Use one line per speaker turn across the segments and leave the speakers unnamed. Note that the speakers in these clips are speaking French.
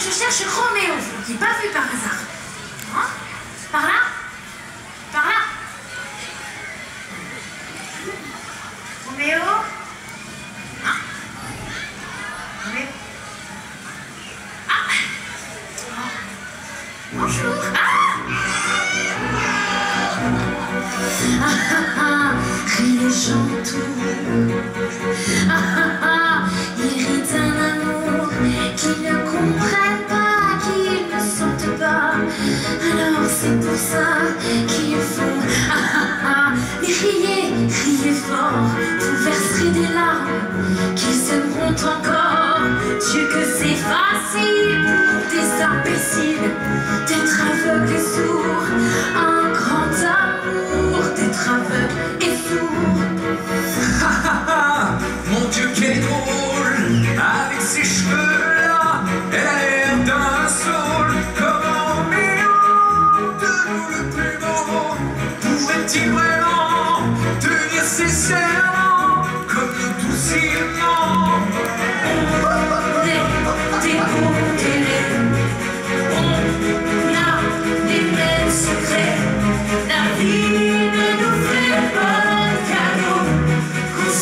je cherche Roméo, qui n'est pas vu par hasard. Hein? Par là? Par là? Roméo? Ah Roméo? Ah! Bonjour. Ah! Ah ah ah Ah ah ah un amour Des imbéciles d'être aveugle et sourd. Un grand amour d'être aveugle et sourd.
Ha ha ha, mon Dieu, qu'est drôle! Avec ses cheveux-là, elle est un saule. Comment mérite-nous le plus beau rôle? Pouvez-vous être plus?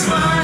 smile.